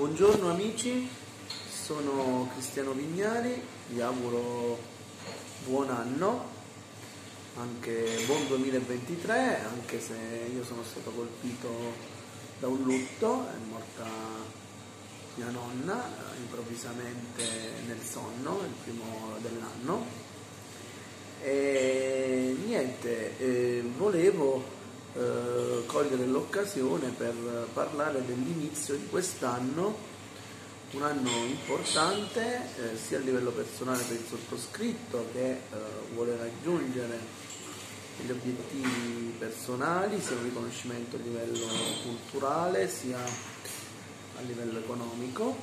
Buongiorno amici, sono Cristiano Vignali, vi auguro buon anno, anche buon 2023, anche se io sono stato colpito da un lutto, è morta mia nonna improvvisamente nel sonno, il primo dell'anno. E niente, eh, volevo eh, cogliere l'occasione per parlare dell'inizio di quest'anno, un anno importante eh, sia a livello personale per il sottoscritto che eh, vuole raggiungere gli obiettivi personali, sia un riconoscimento a livello culturale sia a livello economico,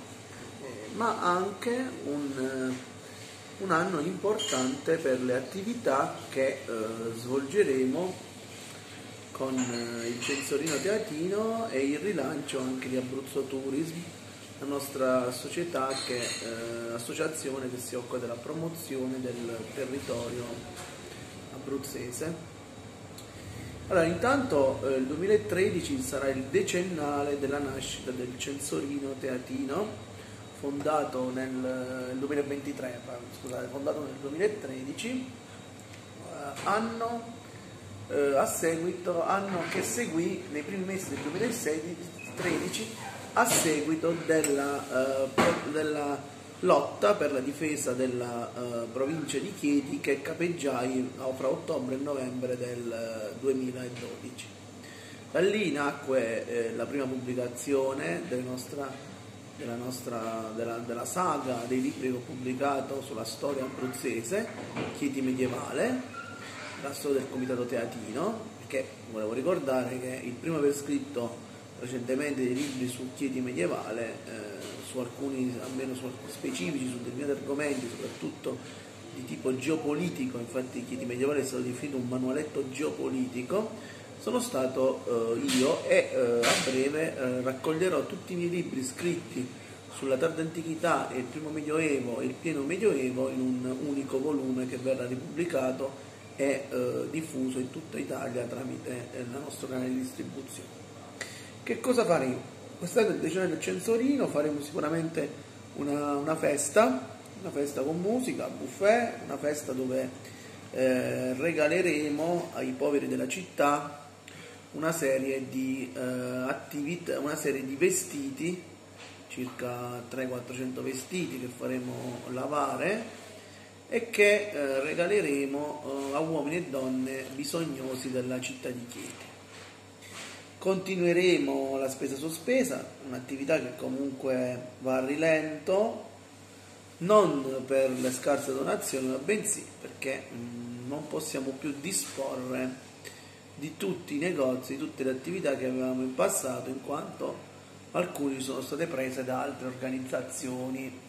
eh, ma anche un, eh, un, anno importante per le attività che eh, svolgeremo con eh, il Censorino Teatino e il rilancio anche di Abruzzo Tourism, la nostra società che eh, associazione che si occupa della promozione del territorio abruzzese. Allora, intanto eh, il 2013 sarà il decennale della nascita del Censorino Teatino, fondato nel 2023, eh, scusate, fondato nel 2013, eh, anno eh, a seguito, anno che seguì nei primi mesi del 2013 a seguito della, eh, della lotta per la difesa della uh, provincia di Chieti che capeggiai fra ottobre e novembre del 2012. Da lì nacque eh, la prima pubblicazione della nostra, della, nostra della, della, saga dei libri che ho pubblicato sulla storia abruzzese, Chieti medievale, la storia del comitato teatino, perché volevo ricordare che il primo aver scritto recentemente dei libri su Chieti medievale, eh, su alcuni, almeno su specifici, su determinati argomenti, soprattutto di tipo geopolitico, infatti Chieti medievale è stato definito un manualetto geopolitico, sono stato eh, io e eh, a breve eh, raccoglierò tutti i miei libri scritti sulla tarda antichità e il primo medioevo e il pieno medioevo in un unico volume che verrà ripubblicato è eh, diffuso in tutta Italia tramite eh, nostro canale di distribuzione. Che cosa faremo? Quest'anno è il decennio del censorino, faremo sicuramente una, una, festa, una festa con musica, buffet, una festa dove eh, regaleremo ai poveri della città una serie di eh, attività, una serie di vestiti, circa 300-400 vestiti che faremo lavare e che eh, regaleremo eh, a uomini e donne bisognosi della città di Chieti. Continueremo la spesa sospesa, un'attività che comunque va a rilento, non per le scarse donazioni, ma bensì perché mh, mm, non possiamo più disporre di tutti i negozi, di tutte le attività che avevamo in passato, in quanto alcuni sono state prese da altre organizzazioni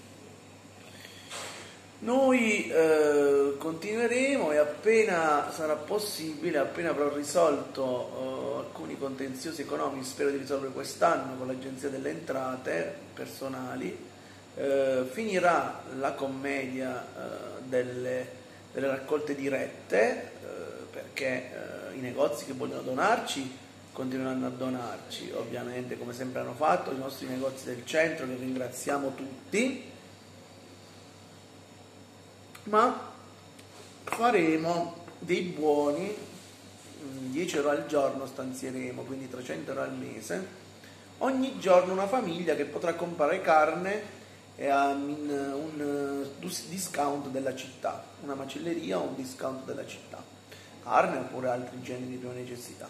noi eh, continueremo e appena sarà possibile, appena avrò risolto eh, alcuni contenziosi economici, spero di risolvere quest'anno con l'Agenzia delle Entrate personali, eh, finirà la commedia eh, delle, delle, raccolte dirette eh, perché eh, i negozi che vogliono donarci continueranno a donarci, ovviamente come sempre hanno fatto, i nostri negozi del centro che ringraziamo tutti ma faremo dei buoni, 10 euro al giorno stanzieremo, quindi 300 euro al mese, ogni giorno una famiglia che potrà comprare carne e ha un discount della città, una macelleria o un discount della città, carne oppure altri generi di prima necessità.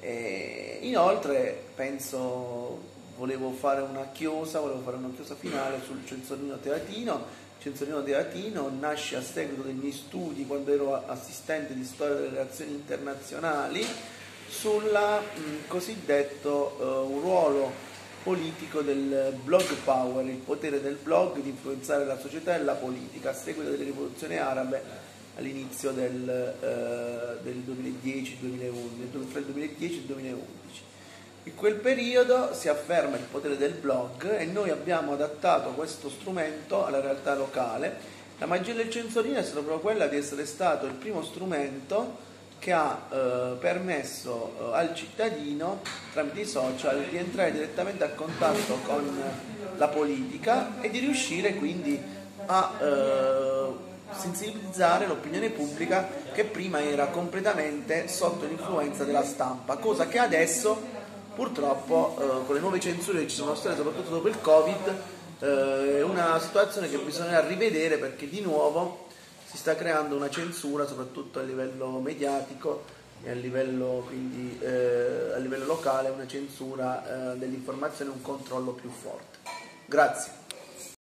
E inoltre penso volevo fare una chiosa, volevo fare una chiosa finale sul censorino teatino Cenzorino De Latino nasce a seguito dei miei studi quando ero assistente di storia delle relazioni internazionali sul cosiddetto uh, ruolo politico del blog power, il potere del blog di influenzare la società e la politica a seguito delle rivoluzioni arabe all'inizio del, uh, del 2010-2011, tra il 2010 e il 2011. In quel periodo si afferma il potere del blog e noi abbiamo adattato questo strumento alla realtà locale. La magia del censorino è stata proprio quella di essere stato il primo strumento che ha eh, permesso eh, al cittadino tramite i social di entrare direttamente a contatto con la politica e di riuscire quindi a eh, sensibilizzare l'opinione pubblica che prima era completamente sotto l'influenza della stampa, cosa che adesso purtroppo eh, con le nuove censure che ci sono state soprattutto dopo il Covid eh, è una situazione che bisogna rivedere perché di nuovo si sta creando una censura soprattutto a livello mediatico e a livello, quindi, eh, a livello locale una censura eh, dell'informazione, un controllo più forte. Grazie.